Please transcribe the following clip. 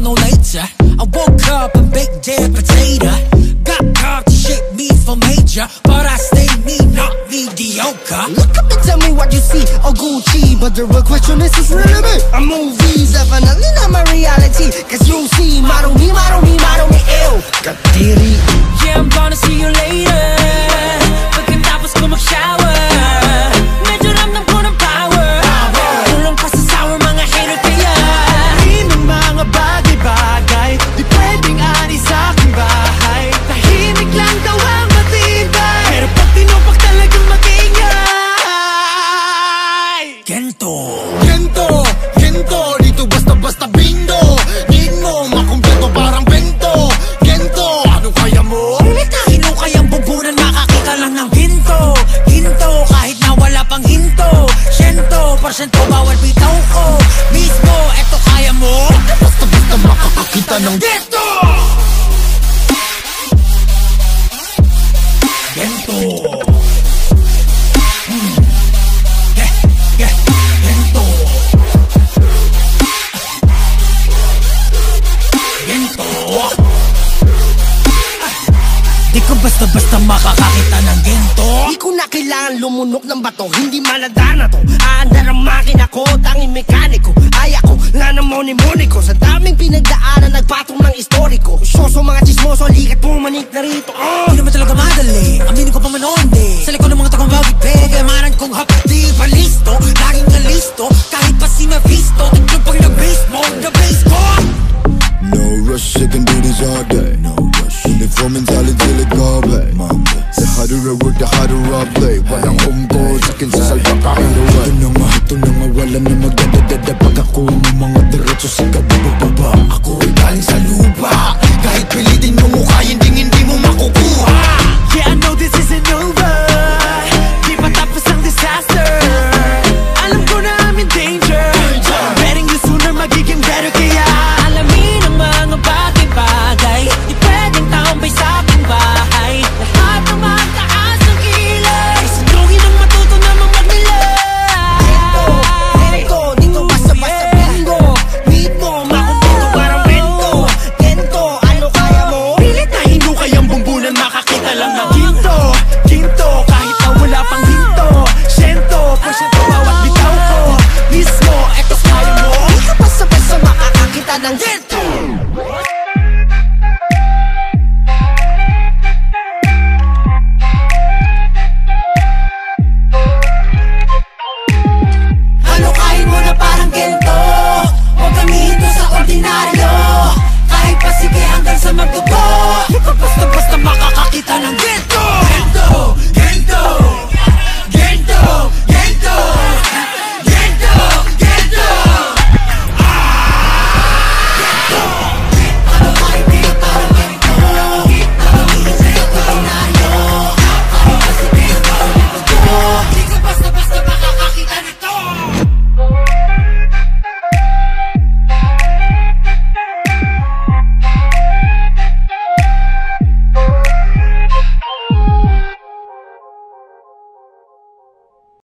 come no later. I woke up and baked dead potato. Got God to shape me for major But I stay me, not mediocre. Look up and tell me what you see, A Gucci But the real question is, is it's relevant A movie's definitely not my reality. Cause you see, model me, model me, model me, ill. Got theory Yeah, I'm gonna see you later. Ng Gento! Gento Hmm. Ge- ge- Gento Gento Di ko basta-basta makakakita ng gento kailangan lumunok ng bato Hindi maladana to. Aandar ang makina ko Tanging mekaniko. Ay ako, nanamoni-moni ko Sa daming pinagdaanan Nagpatong ng istoriko. Soso mga chismoso Likat pumanik na rito. Oh! Di naman talaga madali. Aminin ko pa man onde Sa likod ng mga takong bagay Pegamaran kong hap Di pa listo Laging na listo. Kahit pa si Mephisto Tignan pag nag-base mo. The base ko No rush, I can do this all day. No rush. Uniform mentality I work, the harder I play. Walang home ko, sa akin sa salba kahit. Ito na nga, ito na nga, na magdadadada Pag ako